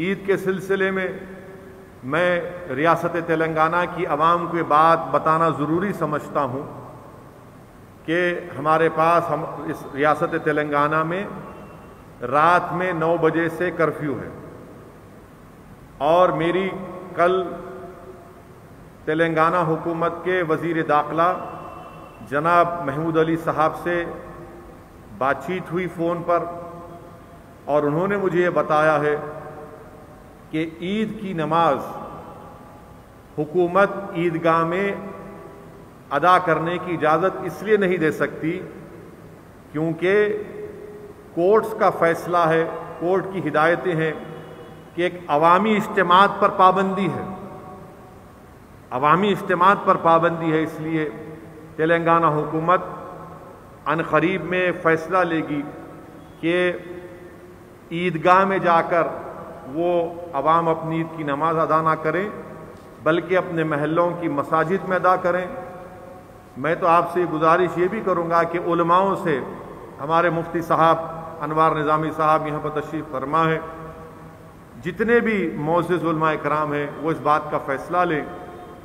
ईद के सिलसिले में मैं रियासत तेलंगाना की आवाम को बात बताना ज़रूरी समझता हूँ कि हमारे पास हम इस रियासत तेलंगाना में रात में नौ बजे से कर्फ्यू है। और मेरी कल तेलंगाना हुकूमत के वज़ीर दाखिला जनाब महमूद अली साहब से बातचीत हुई फ़ोन पर और उन्होंने मुझे ये बताया है कि ईद की नमाज़ हुकूमत ईदगाह में अदा करने की इजाज़त इसलिए नहीं दे सकती क्योंकि कोर्ट्स का फैसला है, कोर्ट की हिदायतें हैं कि एक अवामी इज्तम पर पाबंदी है। अवामी इज्तम पर पाबंदी है इसलिए तेलंगाना हुकूमत अनकरीब में फ़ैसला लेगी कि ईदगाह में जाकर वो अवाम अपनी ईद की नमाज़ अदा ना करें, बल्कि अपने महलों की मसाजिद में अदा करें। मैं तो आपसे गुजारिश ये भी करूँगा कि उलमाओं से हमारे मुफ्ती साहब, अनवार निज़ामी साहब यहाँ पर तशरीफ़ फरमा है। जितने भी मोज़ कराम हैं, वो इस बात का फ़ैसला लें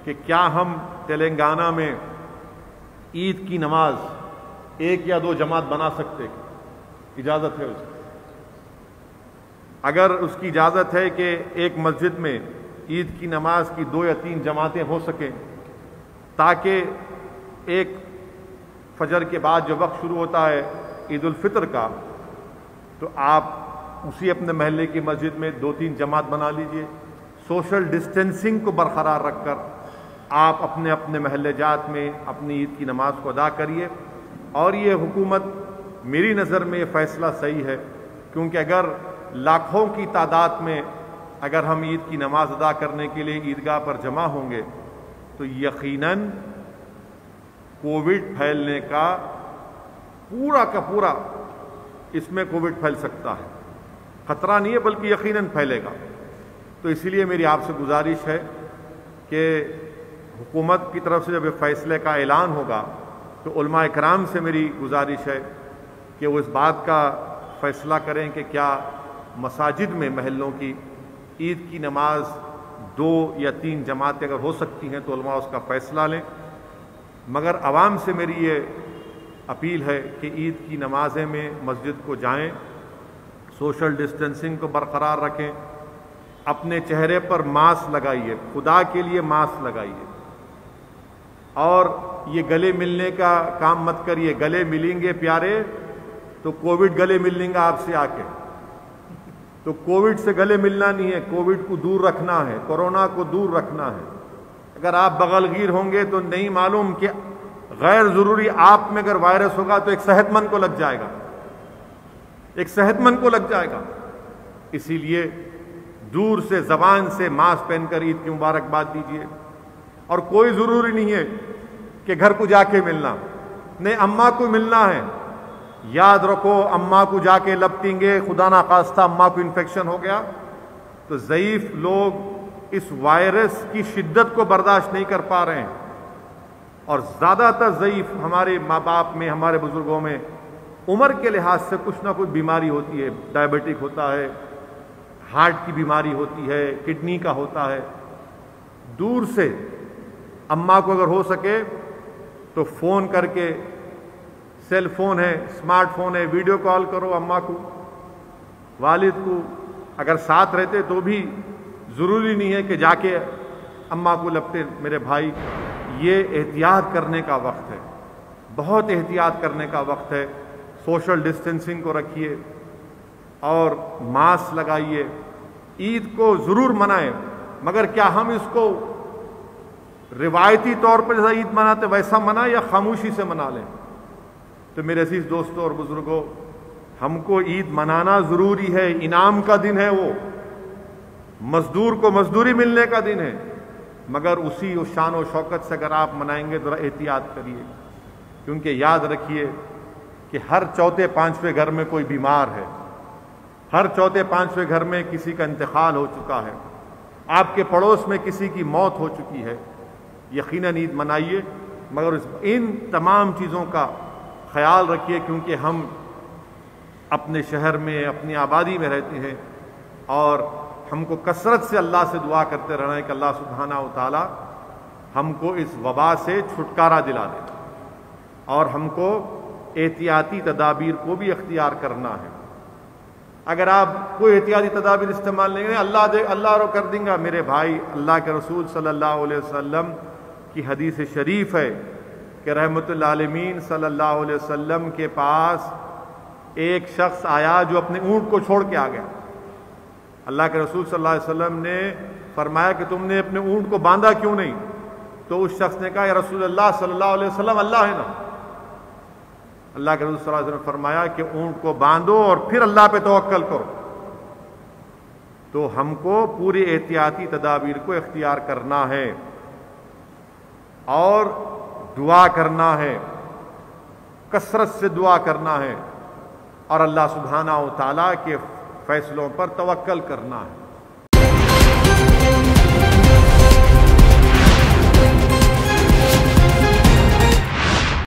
कि क्या हम तेलंगाना में ईद की नमाज़ एक या दो जमात बना सकते इजाज़त है उसकी। अगर उसकी इजाज़त है कि एक मस्जिद में ईद की नमाज़ की दो या तीन जमातें हो सकें, ताकि एक फजर के बाद जो वक्त शुरू होता है ईद फितर का तो आप उसी अपने महल्ले की मस्जिद में दो तीन जमात बना लीजिए। सोशल डिस्टेंसिंग को बरकरार रखकर आप अपने अपने महल्ले जात में अपनी ईद की नमाज़ को अदा करिए। और ये हुकूमत मेरी नज़र में ये फ़ैसला सही है, क्योंकि अगर लाखों की तादाद में अगर हम ईद की नमाज़ अदा करने के लिए ईदगाह पर जमा होंगे तो यकीनन कोविड फैलने का पूरा का पूरा इसमें कोविड फैल सकता है। खतरा नहीं है, बल्कि यकीनन फैलेगा। तो इसीलिए मेरी आपसे गुजारिश है कि हुकूमत की तरफ़ से जब फैसले का ऐलान होगा तो कराम से मेरी गुजारिश है कि वो इस बात का फैसला करें कि क्या मसाजिद में महलों की ईद की नमाज़ दो या तीन जमातें अगर हो सकती हैं तो उलमा उसका फ़ैसला लें। मगर आवाम से मेरी ये अपील है कि ईद की नमाजें में मस्जिद को जाएँ, सोशल डिस्टेंसिंग को बरकरार रखें, अपने चेहरे पर मास्क लगाइए, खुदा के लिए मास्क लगाइए। और ये गले मिलने का काम मत करिए, गले मिलेंगे प्यारे तो कोविड गले मिल लेंगे आपसे आके। तो कोविड से गले मिलना नहीं है, कोविड को दूर रखना है, कोरोना को दूर रखना है। अगर आप बगलगीर होंगे तो नहीं मालूम कि गैर ज़रूरी आप में अगर वायरस होगा तो एक सेहतमंद को लग जाएगा। एक सेहतमंद को लग जाएगा। इसीलिए दूर से, जबान से मास्क पहनकर ईद की मुबारकबाद दीजिए। और कोई ज़रूरी नहीं है कि घर को जाके मिलना। नहीं, अम्मा को मिलना है। याद रखो, अम्मा को जाके लपटेंगे। खुदा ना खास्ता, अम्मा को इन्फेक्शन हो गया। तो ज़यीफ लोग इस वायरस की शिद्दत को बर्दाश्त नहीं कर पा रहे हैं। और ज़्यादातर ज़यीफ हमारे माँ बाप में, हमारे बुज़ुर्गों में, उम्र के लिहाज से कुछ ना कुछ बीमारी होती है। डायबिटिक होता है हार्ट की बीमारी होती है किडनी का होता है। दूर से अम्मा को अगर हो सके तो फ़ोन करके सेल फ़ोन है, स्मार्टफ़ोन है, वीडियो कॉल करो अम्मा को, वालिद को, अगर साथ रहते तो भी ज़रूरी नहीं है कि जाके अम्मा को लगते मेरे भाई, ये एहतियात करने का वक्त है, बहुत एहतियात करने का वक्त है, सोशल डिस्टेंसिंग को रखिए और मास्क लगाइए, ईद को ज़रूर मनाएँ, मगर क्या हम इसको रिवायती तौर पर जैसा ईद मनाते, वैसा मना या खामोशी से मना लें? तो मेरे अज़ीज़ दोस्तों और बुज़ुर्गों, हमको ईद मनाना ज़रूरी है, इनाम का दिन है वो। मजदूर को मजदूरी मिलने का दिन है, मगर उसी उस शान और शौकत से अगर आप मनाएँगे तो एहतियात करिए। क्योंकि याद रखिए कि हर चौथे पाँचवें घर में कोई बीमार है। हर चौथे पाँचवें घर में किसी का इंतकाल हो चुका है। आपके पड़ोस में किसी की मौत हो चुकी है। यकीनन ईद मनाइए, मगर इन तमाम चीज़ों का ख्याल रखिए क्योंकि हम अपने शहर में, अपनी आबादी में रहते हैं और हमको कसरत से अल्लाह से दुआ करते रहना है कि अल्लाह सुबहाना ताला हमको इस वबा से छुटकारा दिला दे और हमको एहतियाती तदाबीर को भी अख्तियार करना है। अगर आप कोई एहतियाती तदाबीर इस्तेमाल नहीं करें, अल्लाह दे, अल्लाह रो कर देंगे। मेरे भाई, अल्लाह के रसूल सल्लल्लाहु अलैहि वसल्लम की हदीस शरीफ है। कि रहमतमीन सल्लल्लाहु अलैहि वसल्लम के पास एक शख्स आया जो अपने ऊँट को छोड़ के आ गया। अल्लाह के रसूल सल्लल्लाहु अलैहि वसल्लम ने फरमाया कि तुमने अपने ऊँट को बांधा क्यों नहीं? तो उस शख्स ने कहा रसूल अल्लाह सल्लल्लाहु अलैहि वसल्लम, अल्लाह है ना। अल्लाह के रसूल ने फरमाया कि ऊँट को बांधो और फिर अल्लाह पे तवक्कल करो। तो हमको पूरी एहतियाती तदाबीर को इख्तियार करना है। और दुआ करना है, कसरत से दुआ करना है और अल्लाह सुबहाना तला के फैसलों पर तवक्ल करना है।